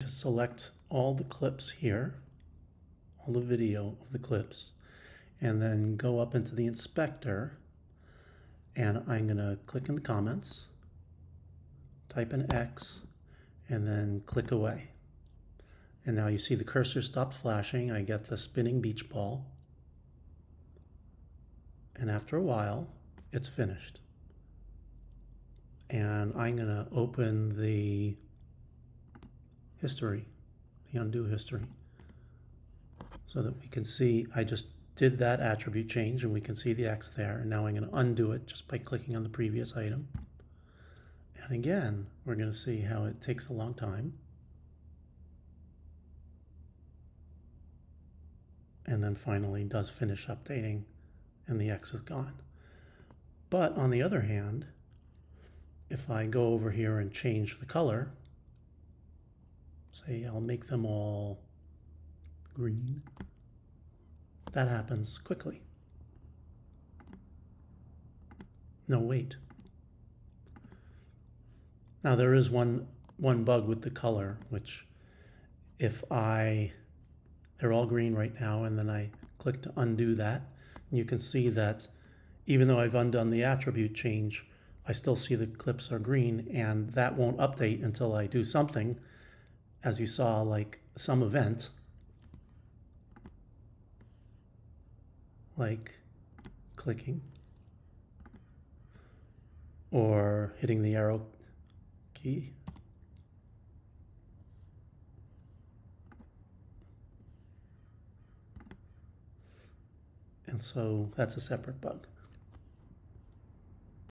to select all the clips here, all the video of the clips, and then go up into the inspector and I'm going to click in the comments, type in X, and then click away. And now you see the cursor stopped flashing. I get the spinning beach ball. And after a while, it's finished. And I'm going to open the history, the undo history, so that we can see I just did that attribute change and we can see the X there. And now I'm going to undo it just by clicking on the previous item. And again, we're going to see how it takes a long time. And then finally does finish updating and the X is gone. But on the other hand, if I go over here and change the color, say I'll make them all green, that happens quickly. No wait. Now there is one one bug with the color, which if I they're all green right now and then I click to undo that, and you can see that even though I've undone the attribute change, I still see the clips are green and that won't update until I do something, as you saw, like some event, like clicking or hitting the arrow key. And so that's a separate bug.